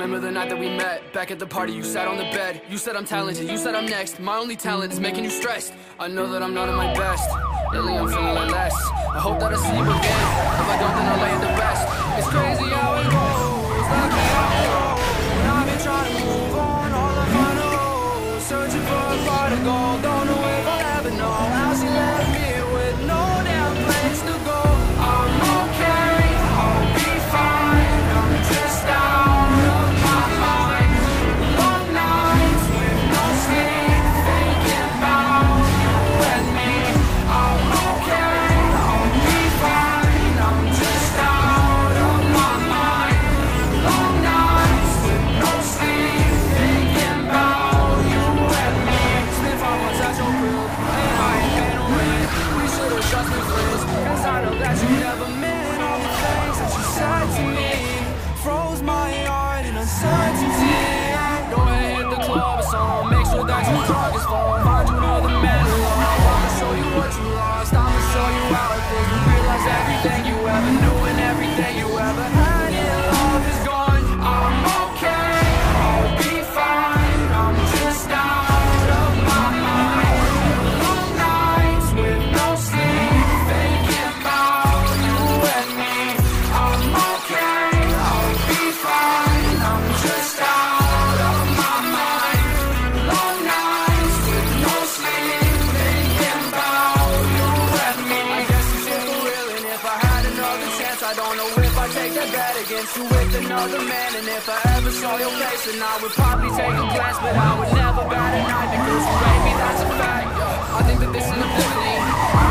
remember the night that we met Back at the party, you sat on the bed. You said I'm talented, you said I'm next. My only talent is making you stressed. I know that I'm not at my best. Lately I'm feeling less. I hope that I see you again. If I don't, then I'll lay the best. It's crazy how it goes. Lucky how it goes. When I've been trying to move on. All I know Searching for a pot of gold Don't know you with another man And if I ever saw your face Then I would probably take a glance But I would never bat an eye Because baby, that's a fact. I think that this is an epiphany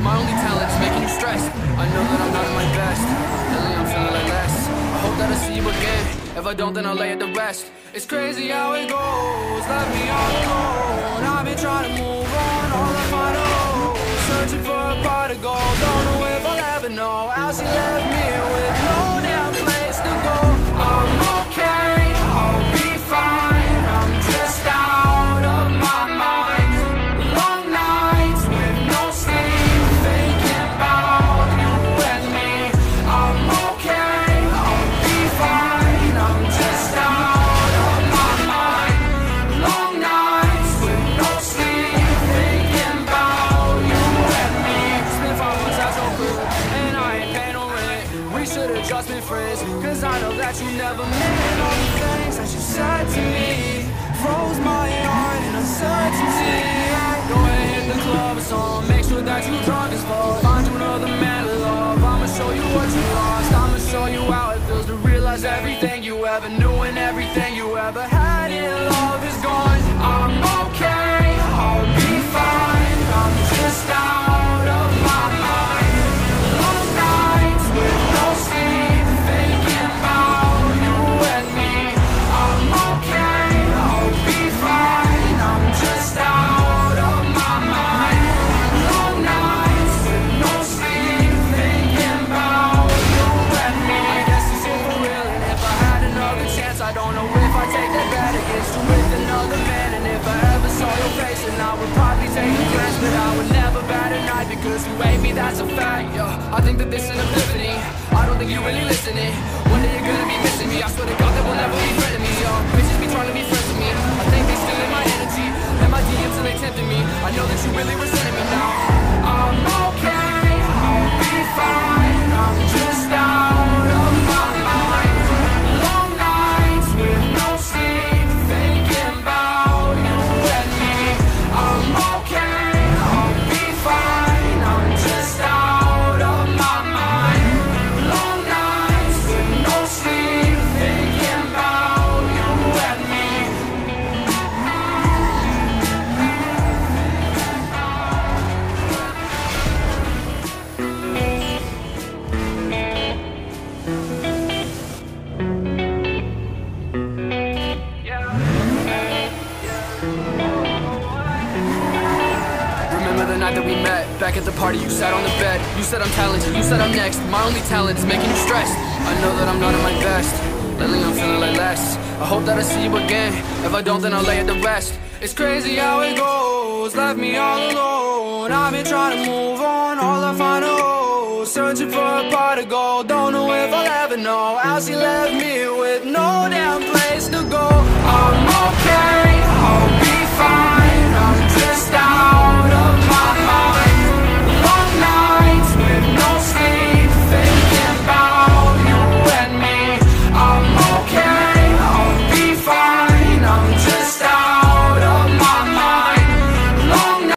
My only talent's making you stress. I know that I'm not at my best. Lately I'm feeling like less. I hope that I see you again. If I don't, then I'll lay it to rest. It's crazy how it goes. Left me all alone. I've been trying to move on. All I find alone. Searching for a pot of gold. Don't know if I'll ever know how she left Cause I know that you never meant all the things that you said to me. Froze my heart in uncertainty. Go ahead, hit the club, it's on. Make sure that you drunk as fuck. Find you another man to love. I'ma show you what you lost. I'ma show you how it feels to realize everything you ever knew And everything you ever had in love that's a fact, yo I think that this is an epiphany. I don't think you're really listening. One day you're gonna be missing me, I swear to God. Night that we met. Back at the party, you sat on the bed. You said I'm talented, you said I'm next. My only talent is making you stressed. I know that I'm not at my best. Lately I'm feeling like less. I hope that I see you again. If I don't, then I'll lay it to rest. It's crazy how it goes. Left me all alone. I've been trying to move on. All I find are holes. Searching for a part to go Don't know if I'll ever know How she left me with no damn plan